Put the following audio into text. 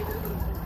入れるから